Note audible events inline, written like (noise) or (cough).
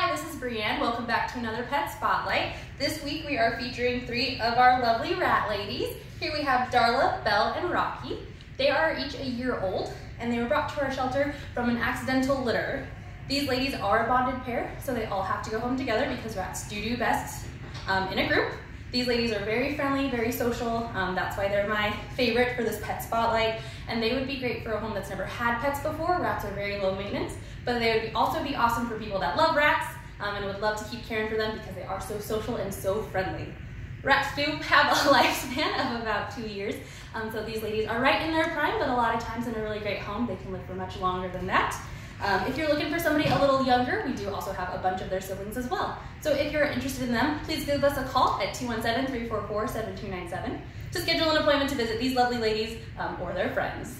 Hi, this is Brienne. Welcome back to another Pet Spotlight. This week we are featuring three of our lovely rat ladies. Here we have Darla, Belle, and Rocky. They are each a year old and they were brought to our shelter from an accidental litter. These ladies are a bonded pair, so they all have to go home together because rats do do best um, in a group. These ladies are very friendly, very social. Um, that's why they're my favorite for this pet spotlight. And they would be great for a home that's never had pets before. Rats are very low maintenance, but they would also be awesome for people that love rats um, and would love to keep caring for them because they are so social and so friendly. Rats do have a (laughs) lifespan of about two years, um, so these ladies are right in their prime, but a lot of times in a really great home, they can live for much longer than that. Um, if you're looking for somebody a little younger, we do also have a bunch of their siblings as well. So if you're interested in them, please give us a call at 217-344-7297 to schedule an appointment to visit these lovely ladies um, or their friends.